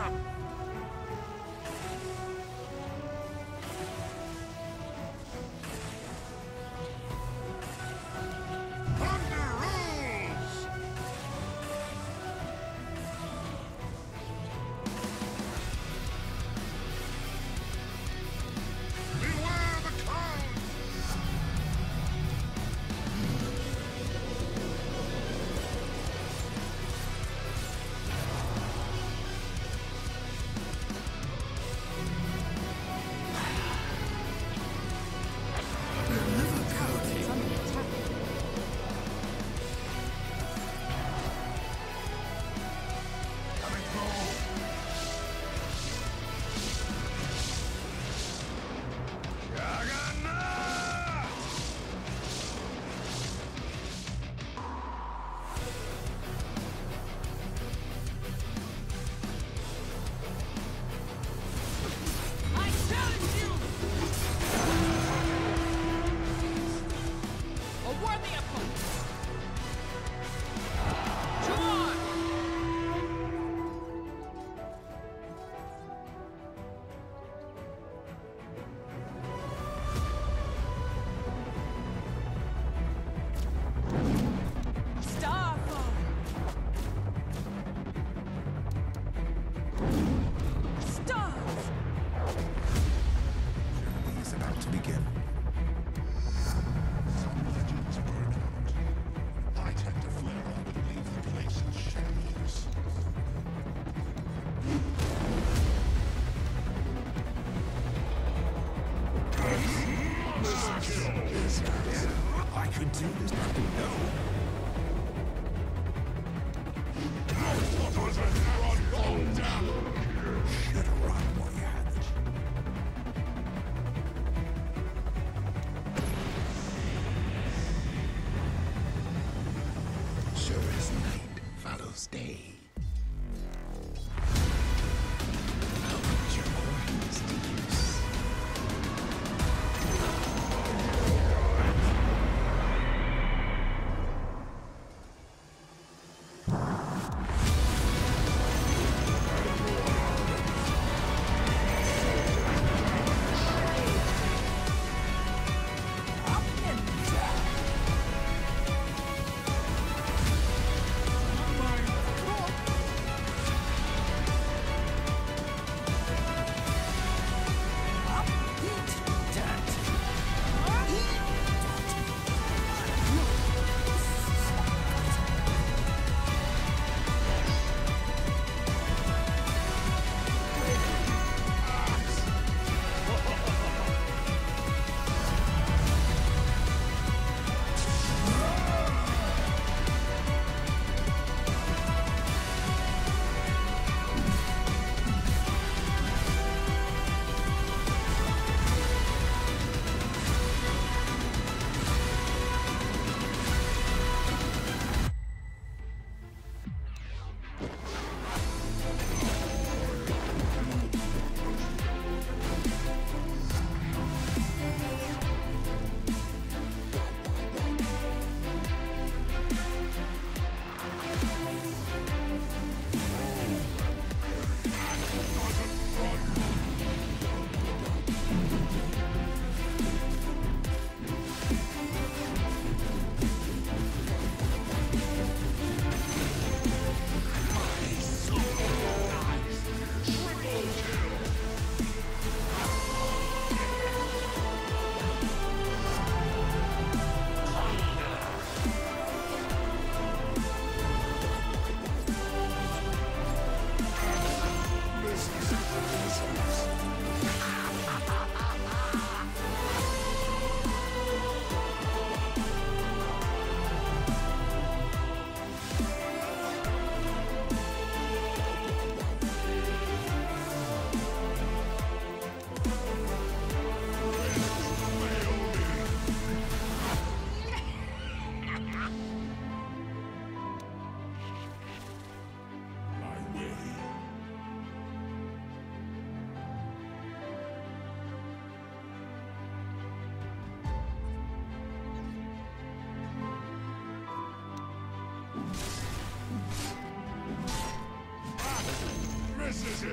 Stop!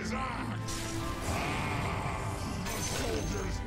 His axe! Ah, a soldier's